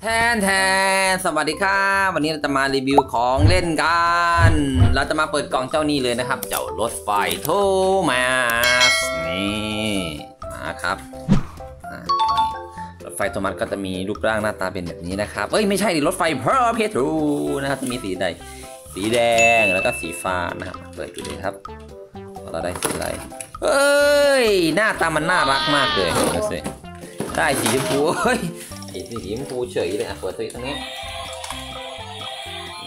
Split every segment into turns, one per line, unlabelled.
แทนแทนสวัสดีครับวันนี้เราจะมารีวิวของเล่นกันเราจะมาเปิดกล่องเจ้านี้เลยนะครับ เจ้ารถไฟโทมัสนี่มาครับรถไฟโทมัสก็จะมีรูปร่างหน้าตาเป็นแบบนี้นะครับเอ้ยไม่ใช่รถไฟเพอร์เพทรูนะครับจะมีสีใดสีแดงแล้วก็สีฟ้านะครับเปิดดูเลยครับเราได้สีอะไรเอ้ยหน้าตามันน่ารักมากเลยดูสิได้สีชมพูเฮ้ยสีชมพูเฉยเลยอ่ะเปิดสวิตตรงนี้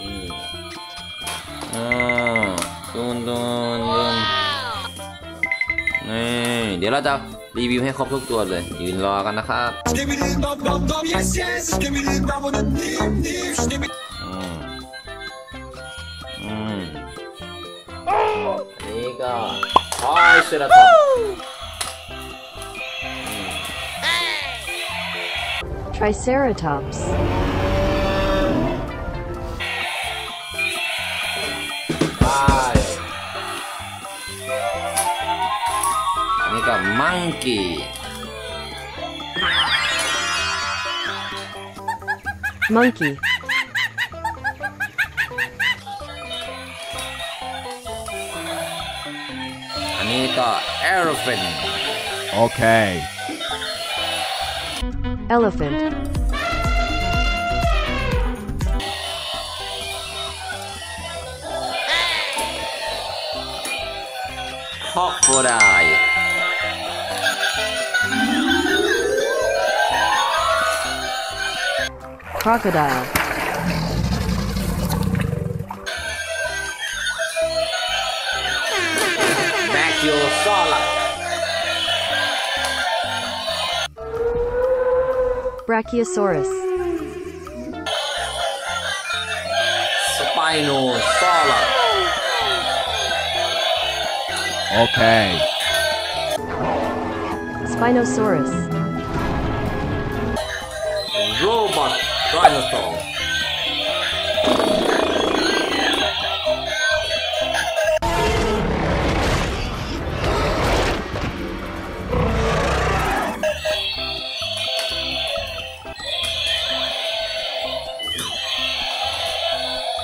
อู่นตูนตูนนี่เดี๋ยวเราจะรีวิวให้ครบทุกตัวเลยยืนรอกันนะครับอันนี้ก็ไอยเซราทอป
Triceratops.
Five. Make a
monkey.
Monkey. I need elephant.
Okay.
Elephant
Crocodile
Crocodile
Brachiosaurus
Brachiosaurus.
Spinosaurus.
Okay.
Spinosaurus.
Robot dinosaur.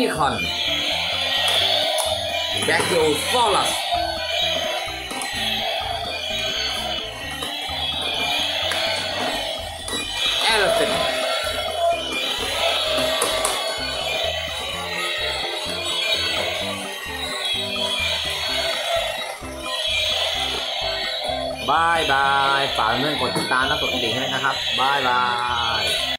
นิค
อ
นแบ็กโยฟอลัสเอลฟินบายบายฝากเพื่อนกดติดตามและกดกระดิ่งให้นะครับบายบาย